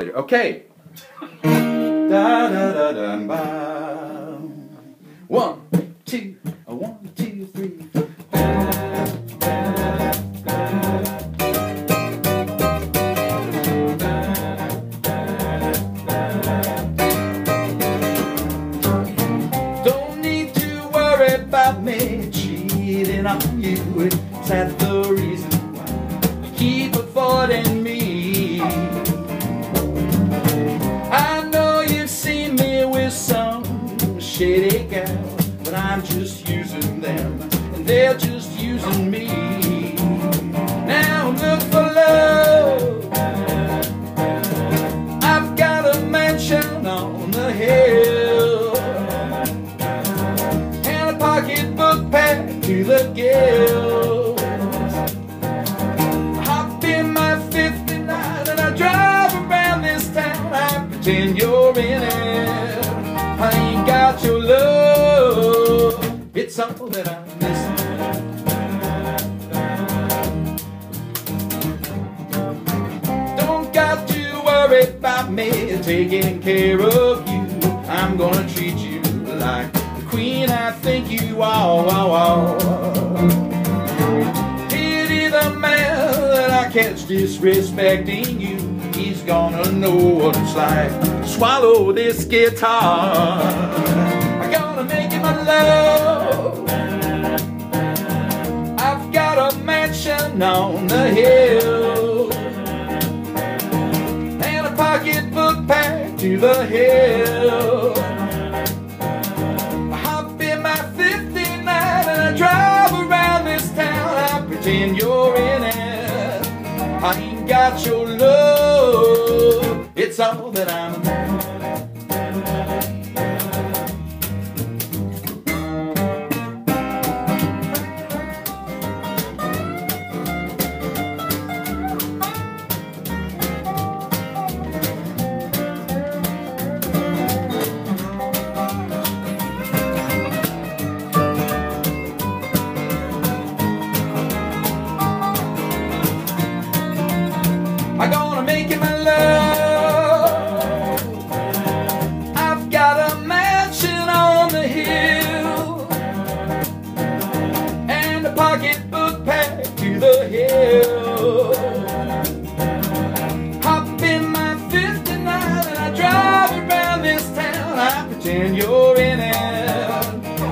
Later. Okay. da da da da ba. One, two, a one, two, three. Don't need to worry about me cheating on you. Is that the reason why you keep avoiding they're just using me. Now look for love. I've got a mansion on the hill and a pocketbook packed to the gills. I hop in my 59 and I drive around this town. I pretend you're in it. I ain't got your love. It's all that I'm missing. Worry about me taking care of you. I'm gonna treat you like the queen I think you are. Pity the man that I catch disrespecting you. He's gonna know what it's like swallow this guitar. I gotta make him a love. I've got a mansion on the hill packed to the hill. I hop in my 59 and I drive around this town. I pretend you're in it. I ain't got your love. It's all that I'm. Him a love. I've got a mansion on the hill and a pocketbook packed to the hill. Hop in my 59 and I drive around this town. I pretend you're in it.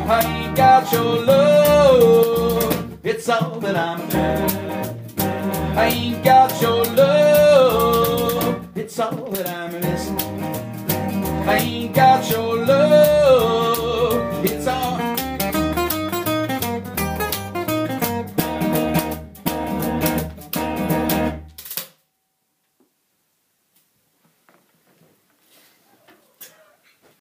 I ain't got your love. It's all that I'm. I ain't got I'm. I ain't got your love.